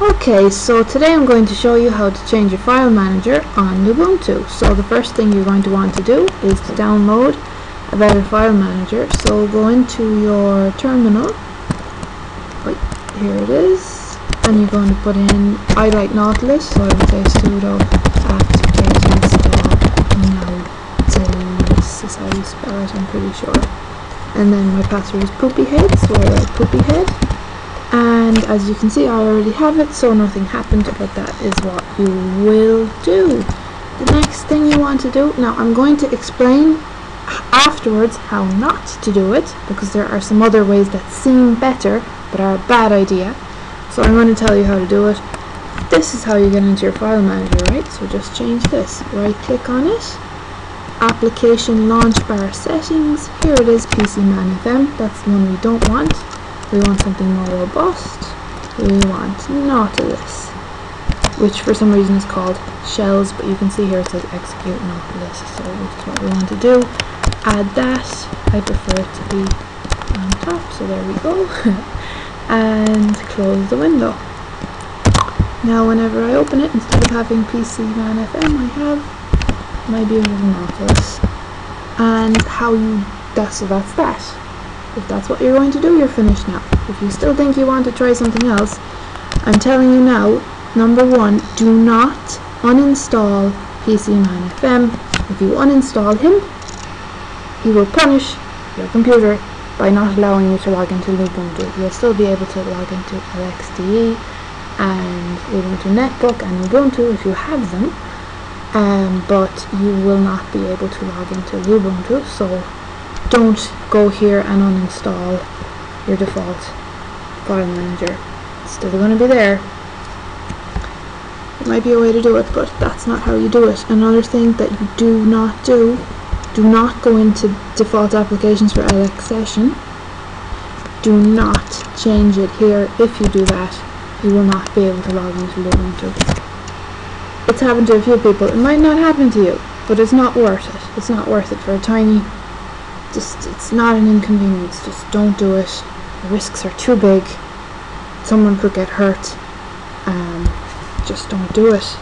Okay, so today I'm going to show you how to change your file manager on Lubuntu. So the first thing you're going to want to do is to download a better file manager. So go into your terminal, Wait, here it is, and you're going to put in I like Nautilus, so I would say sudo apt install Nautilus is how you spell it, I'm pretty sure. And then my password is poopyhead, so I write poopyhead and as you can see I already have it so nothing happened but that is what you will do. The next thing you want to do now I'm going to explain afterwards how not to do it because there are some other ways that seem better but are a bad idea. So I'm going to tell you how to do it. This is how you get into your file manager right? So just change this. Right click on it. Application launch bar settings. Here it is PCManFM that's the one we don't want we want something more robust. We want Nautilus, which for some reason is called shells, but you can see here it says execute Nautilus, so that's what we want to do. Add that. I prefer it to be on top, so there we go. and close the window. Now whenever I open it, instead of having PC Man FM, I have my beautiful Nautilus. And how you, that's, so that's that. If that's what you're going to do, you're finished now. If you still think you want to try something else, I'm telling you now, number one, do not uninstall Man FM. If you uninstall him, he will punish your computer by not allowing you to log into Lubuntu. You'll still be able to log into LXDE and Ubuntu Netbook and Ubuntu if you have them, um, but you will not be able to log into Lubuntu, so don't go here and uninstall your default file manager. It's still going to be there. It might be a way to do it, but that's not how you do it. Another thing that you do not do, do not go into default applications for LXSession. Do not change it here. If you do that, you will not be able to log into Lubuntu. It's happened to a few people. It might not happen to you, but it's not worth it. It's not worth it for a tiny just it's not an inconvenience just don't do it. The risks are too big. Someone could get hurt. Um, just don't do it.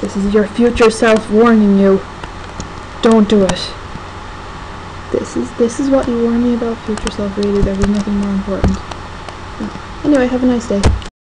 This is your future self warning you. Don't do it. This is this is what you warn me about future self really. There was nothing more important. Anyway have a nice day